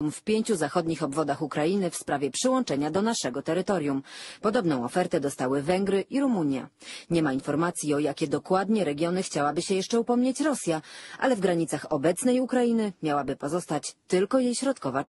w pięciu zachodnich obwodach Ukrainy w sprawie przyłączenia do naszego terytorium. Podobną ofertę dostały Węgry i Rumunia. Nie ma informacji o jakie dokładnie regiony chciałaby się jeszcze upomnieć Rosja, ale w granicach obecnej Ukrainy miałaby pozostać tylko jej środkowa